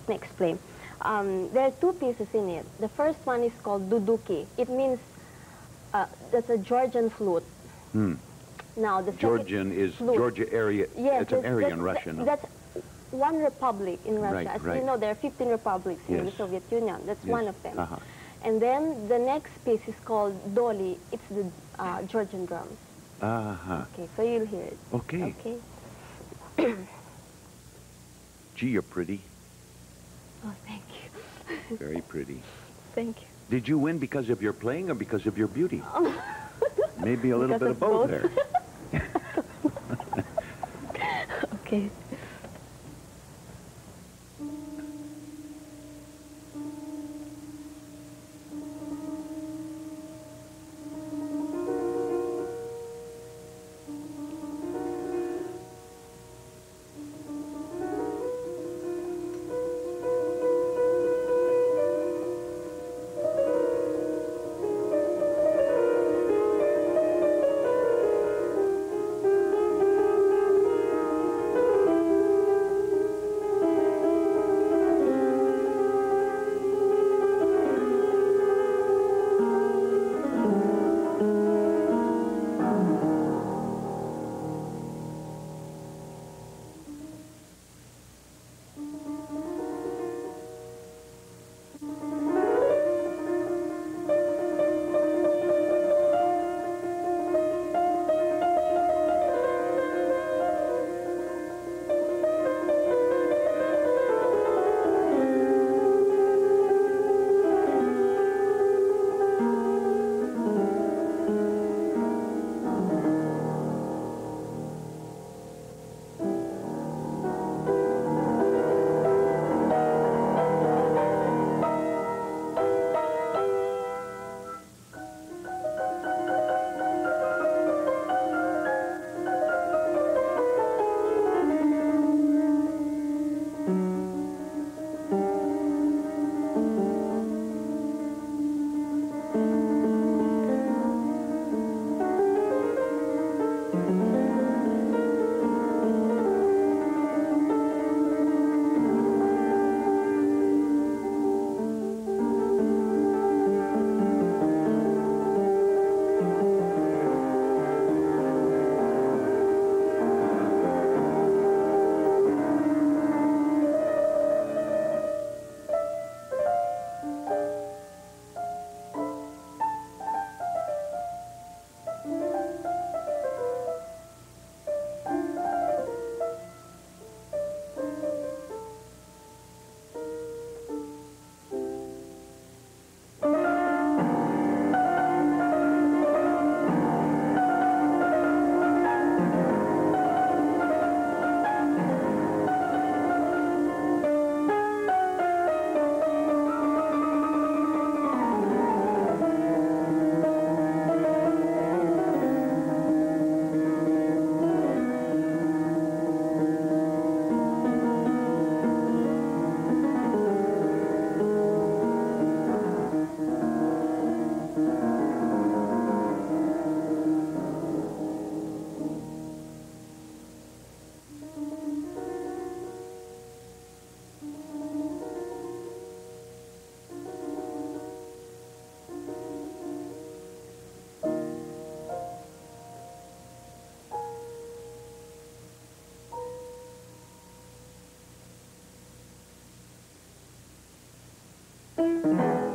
let me explain. Um, there are two pieces in it. The first one is called duduki. It means uh, that's a Georgian flute. Hmm. Now the Georgian is flute. Georgia area. Yes, it's an that's- area in that's- Russia. no? That's one republic in Russia. Right, As right. you know, there are 15 republics in the Soviet Union. That's Yes, one of them. uh-huh. And then the next piece is called doli. It's the uh, Georgian drums. Uh-huh. Okay, so you'll hear it. Okay. Okay. Gee, you're pretty. Oh, thank you. Very pretty. Thank you. Did you win because of your playing or because of your beauty? Maybe a little Because bit of of both, both. there. Okay. Música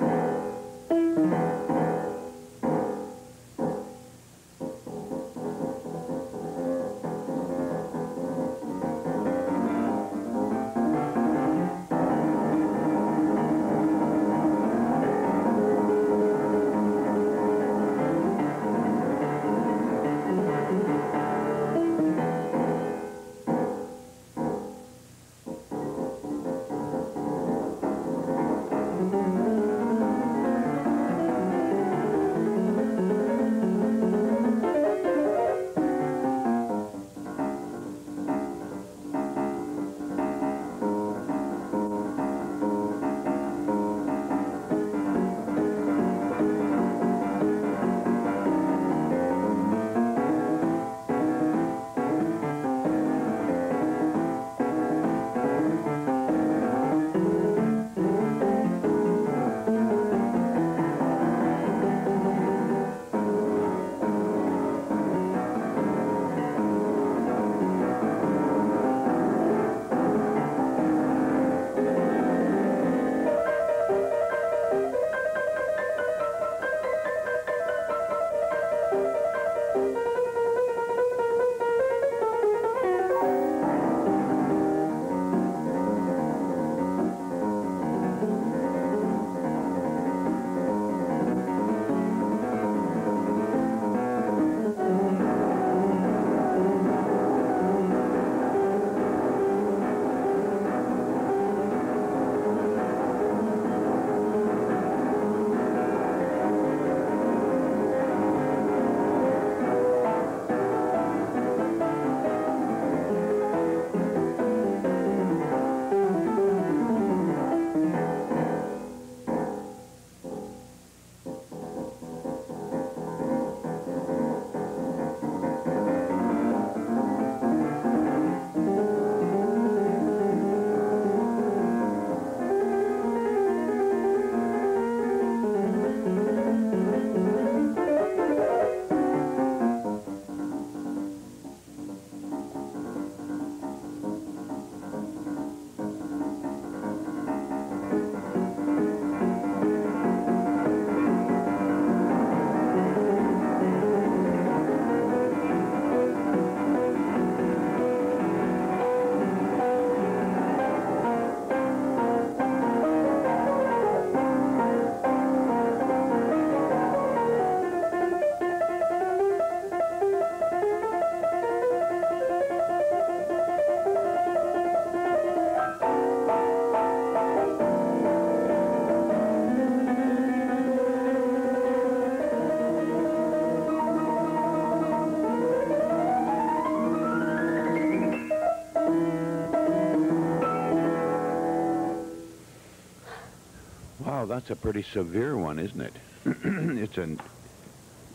Wow, that's a pretty severe one, isn't it? it's an,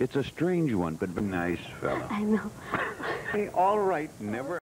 it's a strange one, but a nice fellow. I know. Hey, all right, never.